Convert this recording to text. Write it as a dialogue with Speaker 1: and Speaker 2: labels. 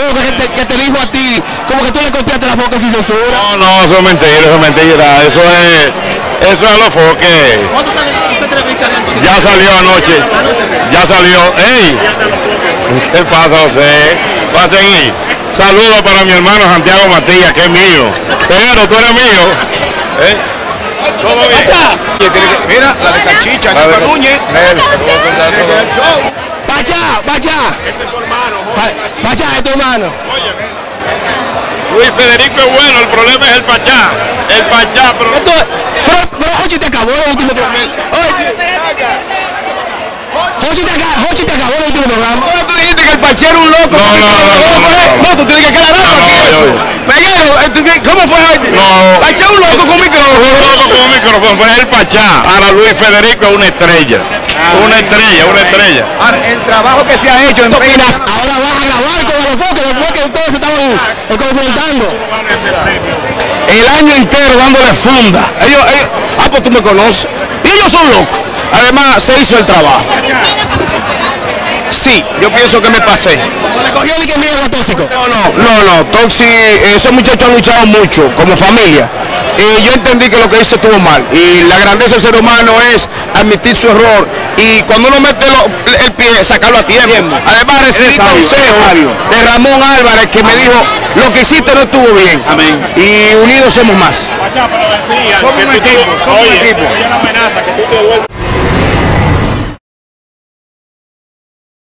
Speaker 1: que te, que te dijo a ti, como que tú le copiaste la foca sin censura.
Speaker 2: No, no, eso es mentira, eso es mentira. Eso es, eso es lo foque.
Speaker 3: ¿Cuándo sale esa entrevista?
Speaker 2: Ya salió anoche. Ya salió. ¡Ey! ¿Qué pasa, José? Va a seguir. Saludos para mi hermano Santiago Matías, que es mío. Pero tú eres mío. ¿Eh? ¿Todo bien?
Speaker 4: Mira, la de Cachicha,
Speaker 2: La de-
Speaker 4: Nico Núñez.
Speaker 2: Nel, ¿cómo tú estás? ¿Todo?
Speaker 1: Pachá, Pachá. Pa- Pachá, es tu hermano.
Speaker 2: Luis Federico es bueno, el problema es el Pachá. El Pachá, pero...
Speaker 1: Esto, pero, pero te acabó el último programa. Oye, Jochi te, Jochi te acabó el último programa.
Speaker 4: Ahora tú dijiste que el Pachá era un loco.
Speaker 2: No, no, no, no, no, no.
Speaker 4: No, tú tienes que
Speaker 2: No, no,
Speaker 4: Peguero, eh, ¿cómo fue hoy?
Speaker 2: No.
Speaker 4: Pachá un loco con
Speaker 2: Un
Speaker 4: micrófono.
Speaker 2: loco con un micrófono, pero es el Pachá. Ahora Luis Federico es una estrella. Una estrella, una estrella.
Speaker 4: Ahora, el trabajo que se ha hecho en
Speaker 1: ¿Qué opinas? Ahora vas a grabar con los foques después que ustedes se estaban eh, confrontando.
Speaker 4: el año entero dándole funda. Ellos, ellos- ah, pues tú me conoces. Y ellos son locos. Además, se hizo el trabajo. Sí, yo pienso que me pasé.
Speaker 1: Le cogió el que miedo a tóxico.
Speaker 4: No, no, no, no. Toxi, esos muchachos han luchado mucho como familia. Y yo entendí que lo que hice estuvo mal. Y la grandeza del ser humano es admitir su error. Y cuando uno mete lo- el pie, sacarlo a tiempo. Además, recibí consejo de Ramón Álvarez que me dijo, lo que hiciste no estuvo bien. Y unidos somos más.
Speaker 2: Somos un equipo, somos un equipo.